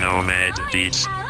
Nomad Beats.